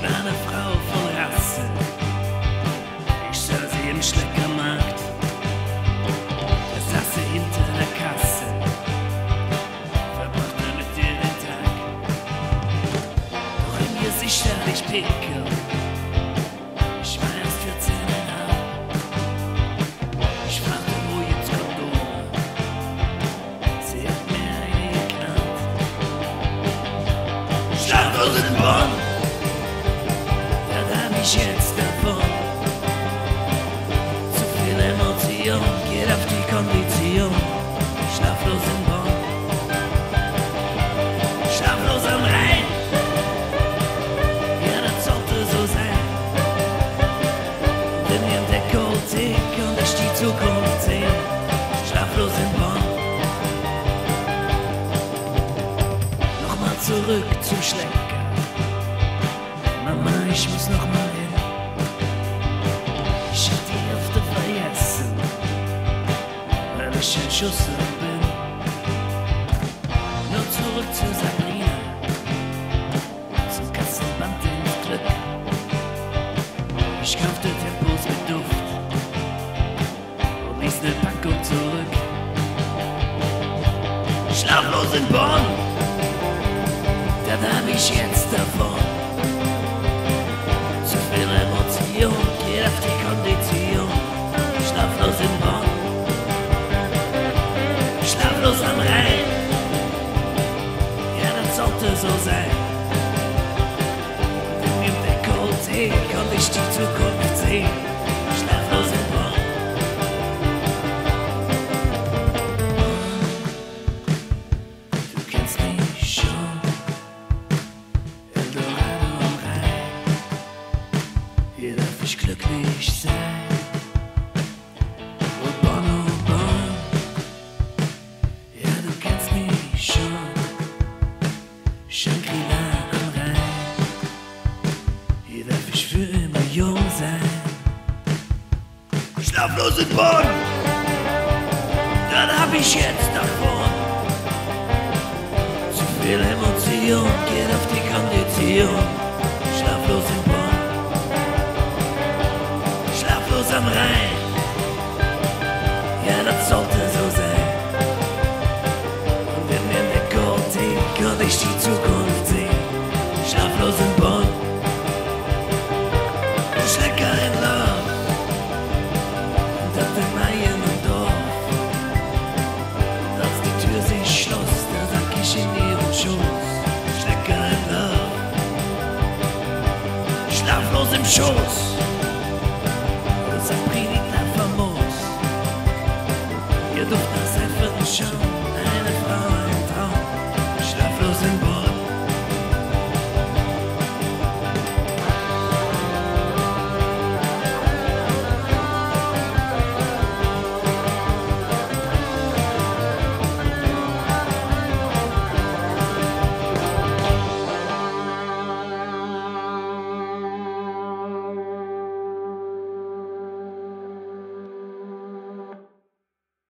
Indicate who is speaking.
Speaker 1: bin eine Frau voll Herz. Ich sah sie im Schleckermarkt, da saß hinter der Kasse, verbrachte mit ihr den Tag. Doch in ihr Gesicht hatte ich war erst 14 Jahre Ich fragte, wo jetzt Kondome? Sie hat mir eine gekannt. Standort in Bonn! Jetzt davon. Zu viel Emotion geht auf die Kondition. Schlaflos in Bonn. Schlaflos am Rhein. Ja, das sollte so sein. Denn wir der Kultik und ich die Zukunft sehen. Schlaflos in Bonn. Nochmal zurück zu Schlenker. Mama, ich muss noch ich ein Schusser bin. Nur zurück zu Sabrina, zum Kassenband ins Glück. Ich kaufte Tempos mit Duft und ließ ne Packung zurück. Schlaflos in Bonn, dann hab ich jetzt davon. Schlaflos am Rhein. Ja, das sollte so sein. Denn der Kultik konnte ich die Zukunft sehen. Schlaflos in Bonn. Du kennst mich schon. Eldorado am Rhein. Hier darf ich glücklich sein. Schlaflos in Bonn. Dann hab ich jetzt davon. Zu viel Emotion geht auf die Kondition. Schlaflos in Bonn. Schlaflos am Rhein. Schlaflos im Schoß. Sabrina